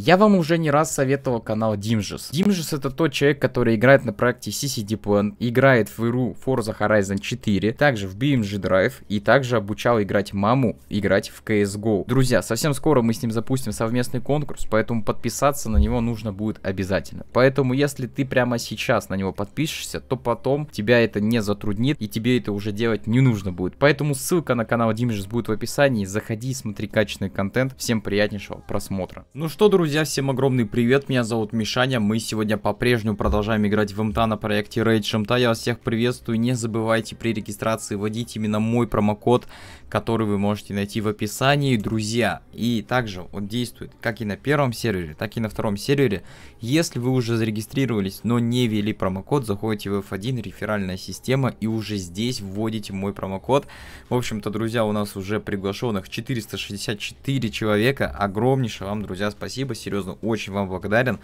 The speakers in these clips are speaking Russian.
Я вам уже не раз советовал канал Dimges. Dimges это тот человек, который играет на проекте CCD Plan, играет в игру Forza Horizon 4, также в BMG Drive и также обучал играть маму играть в CSGO. Друзья, совсем скоро мы с ним запустим совместный конкурс, поэтому подписаться на него нужно будет обязательно. Поэтому если ты прямо сейчас на него подпишешься, то потом тебя это не затруднит и тебе это уже делать не нужно будет. Поэтому ссылка на канал Dimges будет в описании, заходи, смотри качественный контент. Всем приятнейшего просмотра. Ну что, друзья, друзья, всем огромный привет, меня зовут Мишаня, мы сегодня по-прежнему продолжаем играть в МТА на проекте Rage МТА, я вас всех приветствую, не забывайте при регистрации вводить именно мой промокод, который вы можете найти в описании, друзья, и также он действует как и на первом сервере, так и на втором сервере, если вы уже зарегистрировались, но не ввели промокод, заходите в F1, реферальная система, и уже здесь вводите мой промокод, в общем-то, друзья, у нас уже приглашенных 464 человека, огромнейшее вам, друзья, спасибо, серьезно, очень вам благодарен.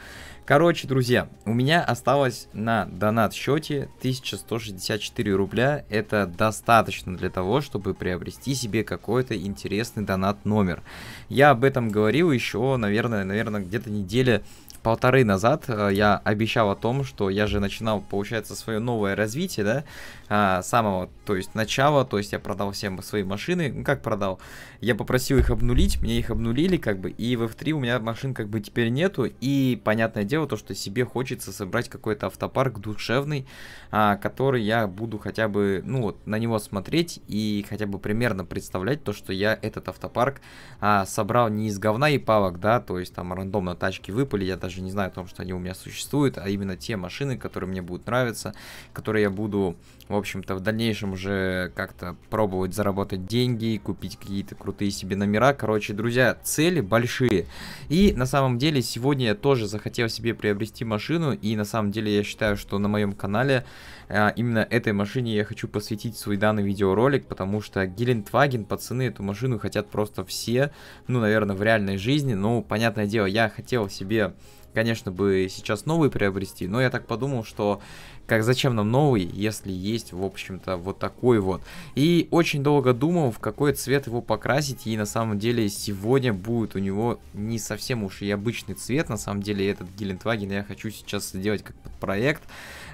Короче, друзья, у меня осталось на донат счете 1164 рубля. Это достаточно для того, чтобы приобрести себе какой-то интересный донат номер. Я об этом говорил еще, наверное, наверное, где-то неделя полторы назад э, я обещал о том, что я же начинал, получается, свое новое развитие, да, а, самого, то есть начала, то есть я продал всем свои машины, ну как продал, я попросил их обнулить, мне их обнулили, как бы, и в F3 у меня машин как бы теперь нету, и понятное дело то, что себе хочется собрать какой-то автопарк душевный, а, который я буду хотя бы, ну вот, на него смотреть и хотя бы примерно представлять то, что я этот автопарк а, собрал не из говна и палок, да, то есть там рандомно тачки выпали, я даже даже не знаю о том, что они у меня существуют, а именно те машины, которые мне будут нравиться, которые я буду, в общем-то, в дальнейшем уже как-то пробовать заработать деньги, купить какие-то крутые себе номера. Короче, друзья, цели большие. И на самом деле сегодня я тоже захотел себе приобрести машину, и на самом деле я считаю, что на моем канале а, именно этой машине я хочу посвятить свой данный видеоролик, потому что Гелендваген, пацаны, эту машину хотят просто все, ну, наверное, в реальной жизни. Ну, понятное дело, я хотел себе конечно, бы сейчас новый приобрести, но я так подумал, что как зачем нам новый, если есть, в общем-то, вот такой вот. И очень долго думал, в какой цвет его покрасить, и на самом деле сегодня будет у него не совсем уж и обычный цвет, на самом деле этот Гелендваген я хочу сейчас сделать как проект.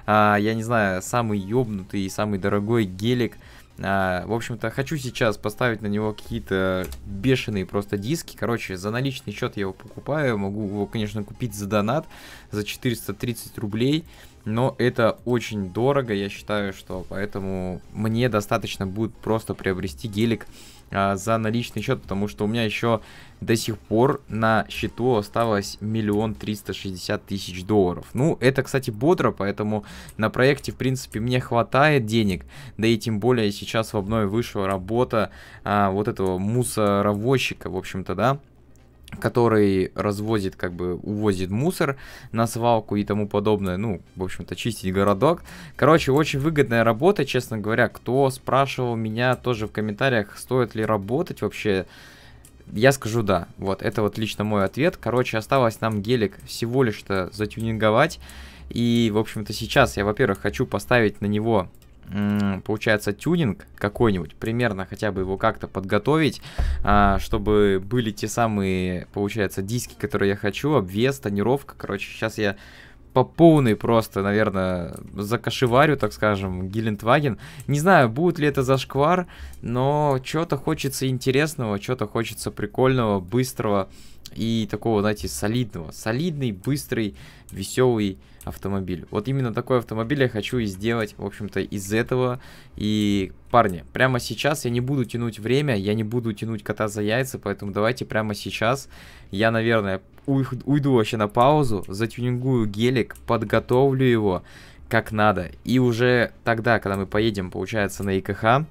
А, я не знаю, самый ёбнутый и самый дорогой гелик, а, в общем-то, хочу сейчас поставить на него какие-то бешеные просто диски. Короче, за наличный счет я его покупаю. Могу его, конечно, купить за донат за 430 рублей. Но это очень дорого, я считаю, что поэтому мне достаточно будет просто приобрести гелик а, за наличный счет, потому что у меня еще до сих пор на счету осталось миллион триста шестьдесят тысяч долларов. Ну, это, кстати, бодро, поэтому на проекте, в принципе, мне хватает денег, да и тем более сейчас в обнове вышла работа а, вот этого мусоровозчика, в общем-то, да, который развозит, как бы, увозит мусор на свалку и тому подобное, ну, в общем-то, чистить городок. Короче, очень выгодная работа, честно говоря. Кто спрашивал меня тоже в комментариях, стоит ли работать вообще, я скажу да. Вот, это вот лично мой ответ. Короче, осталось нам гелик всего лишь-то затюнинговать. И, в общем-то, сейчас я, во-первых, хочу поставить на него получается, тюнинг какой-нибудь, примерно хотя бы его как-то подготовить, а, чтобы были те самые, получается, диски, которые я хочу, обвес, тонировка, короче, сейчас я по полной просто, наверное, закошеварю, так скажем, Гелендваген. Не знаю, будет ли это зашквар, но что-то хочется интересного, что-то хочется прикольного, быстрого и такого, знаете, солидного. Солидный, быстрый, веселый автомобиль. Вот именно такой автомобиль я хочу и сделать, в общем-то, из этого. И, парни, прямо сейчас я не буду тянуть время, я не буду тянуть кота за яйца, поэтому давайте прямо сейчас я, наверное, уйду вообще на паузу, затюнингую гелик, подготовлю его как надо. И уже тогда, когда мы поедем, получается, на ИКХ,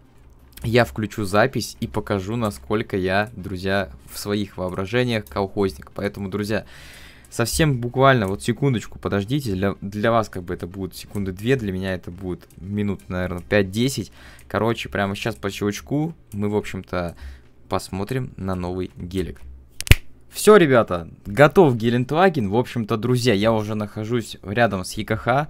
я включу запись и покажу, насколько я, друзья, в своих воображениях колхозник. Поэтому, друзья, совсем буквально, вот секундочку, подождите, для, для вас как бы это будет секунды 2, для меня это будет минут, наверное, 5-10. Короче, прямо сейчас по щелчку мы, в общем-то, посмотрим на новый гелик. Все, ребята, готов Гелендваген. В общем-то, друзья, я уже нахожусь рядом с ЕКХ.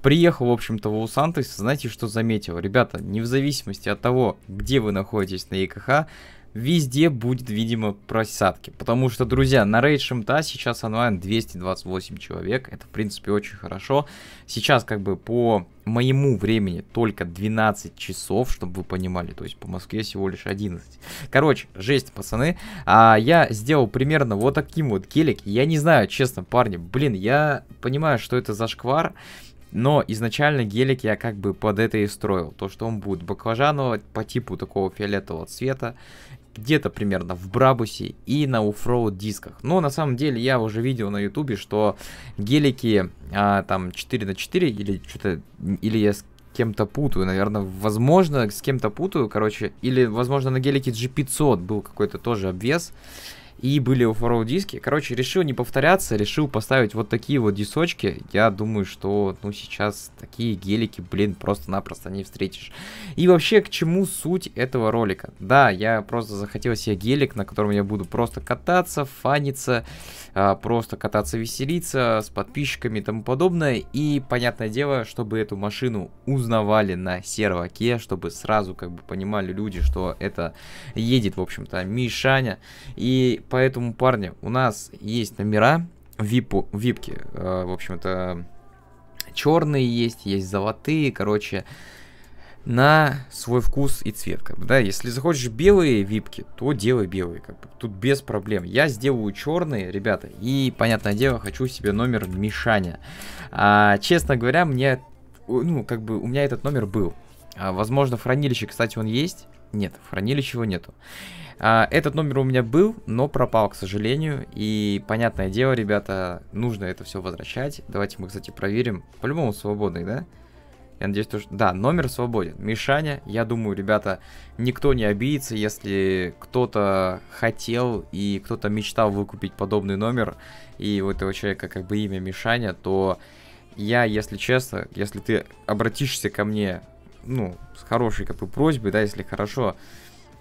Приехал, в общем-то, в Лос-Сантос. Знаете, что заметил? Ребята, не в зависимости от того, где вы находитесь на ЕКХ, везде будет, видимо, просадки. Потому что, друзья, на рейд Шимта сейчас онлайн 228 человек. Это, в принципе, очень хорошо. Сейчас, как бы, по моему времени только 12 часов, чтобы вы понимали. То есть по Москве всего лишь 11. Короче, жесть, пацаны. А я сделал примерно вот таким вот гелик. Я не знаю, честно, парни. Блин, я понимаю, что это за шквар. Но изначально гелик я как бы под это и строил. То, что он будет баклажанового по типу такого фиолетового цвета где-то примерно в Брабусе и на оффроуд дисках. Но на самом деле я уже видел на ютубе, что гелики а, там 4 на 4 или что-то, или я с кем-то путаю, наверное, возможно, с кем-то путаю, короче, или, возможно, на гелике G500 был какой-то тоже обвес, и были оффроуд диски. Короче, решил не повторяться, решил поставить вот такие вот дисочки. Я думаю, что, ну, сейчас такие гелики, блин, просто-напросто не встретишь. И вообще, к чему суть этого ролика? Да, я просто захотел себе гелик, на котором я буду просто кататься, фаниться, а, просто кататься, веселиться с подписчиками и тому подобное. И, понятное дело, чтобы эту машину узнавали на серваке, чтобы сразу, как бы, понимали люди, что это едет, в общем-то, Мишаня. И поэтому, парни, у нас есть номера випу, випки, э, в общем-то, черные есть, есть золотые, короче, на свой вкус и цвет, как бы, да, если захочешь белые випки, то делай белые, как бы, тут без проблем. Я сделаю черные, ребята, и, понятное дело, хочу себе номер Мишаня. А, честно говоря, мне, ну, как бы, у меня этот номер был. А, возможно, в хранилище, кстати, он есть. Нет, в хранилище его нету. А, этот номер у меня был, но пропал, к сожалению. И, понятное дело, ребята, нужно это все возвращать. Давайте мы, кстати, проверим. По-любому свободный, да? Я надеюсь, что... Да, номер свободен. Мишаня, я думаю, ребята, никто не обидится, если кто-то хотел и кто-то мечтал выкупить подобный номер, и у этого человека как бы имя Мишаня, то я, если честно, если ты обратишься ко мне, ну, с хорошей как бы просьбой, да, если хорошо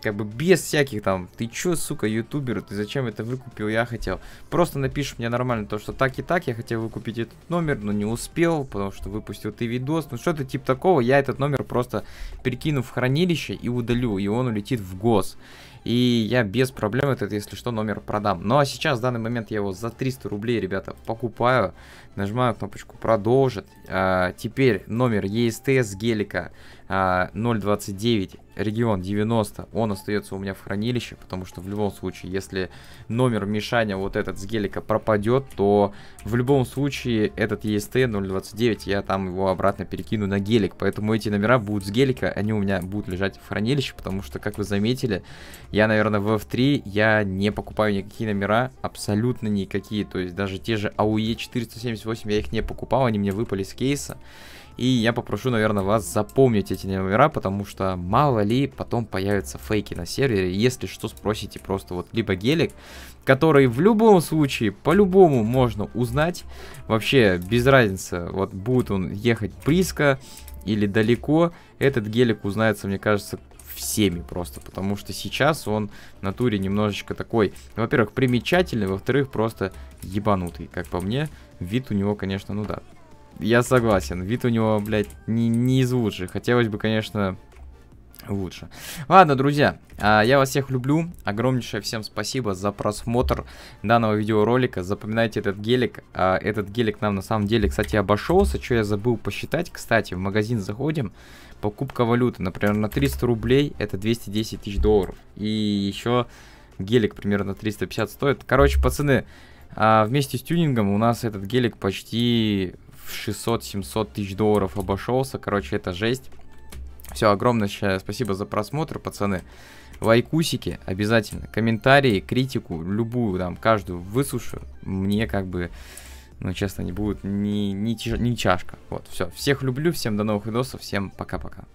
как бы без всяких там, ты чё, сука, ютубер, ты зачем это выкупил, я хотел. Просто напишешь мне нормально то, что так и так, я хотел выкупить этот номер, но не успел, потому что выпустил ты видос. Ну что-то типа такого, я этот номер просто перекину в хранилище и удалю, и он улетит в ГОС. И я без проблем этот, если что, номер продам. Ну а сейчас, в данный момент, я его за 300 рублей, ребята, покупаю. Нажимаю кнопочку «Продолжить». А, теперь номер EST с гелика 029 регион 90, он остается у меня в хранилище, потому что в любом случае, если номер Мишаня вот этот с гелика пропадет, то в любом случае этот EST 029, я там его обратно перекину на гелик, поэтому эти номера будут с гелика, они у меня будут лежать в хранилище, потому что, как вы заметили, я, наверное, в F3 я не покупаю никакие номера, абсолютно никакие, то есть даже те же AUE 478 я их не покупал, они мне выпали с кейса, и я попрошу, наверное, вас запомнить эти номера, потому что мало ли потом появятся фейки на сервере. Если что, спросите просто вот либо гелик, который в любом случае, по-любому можно узнать. Вообще, без разницы, вот будет он ехать близко или далеко, этот гелик узнается, мне кажется, всеми просто, потому что сейчас он в натуре немножечко такой, во-первых, примечательный, во-вторых, просто ебанутый, как по мне. Вид у него, конечно, ну да, я согласен. Вид у него, блядь, не, не из лучших. Хотелось бы, конечно, лучше. Ладно, друзья, а, я вас всех люблю. Огромнейшее всем спасибо за просмотр данного видеоролика. Запоминайте этот гелик. А, этот гелик нам на самом деле, кстати, обошелся. Что я забыл посчитать. Кстати, в магазин заходим. Покупка валюты, например, на 300 рублей это 210 тысяч долларов. И еще гелик примерно 350 стоит. Короче, пацаны, а, вместе с тюнингом у нас этот гелик почти в 600-700 тысяч долларов обошелся. Короче, это жесть. Все, огромное спасибо за просмотр, пацаны. Лайкусики обязательно, комментарии, критику, любую, там, каждую выслушаю. Мне как бы, ну, честно, не будет ни, ни, ни чашка. Вот, все. Всех люблю, всем до новых видосов, всем пока-пока.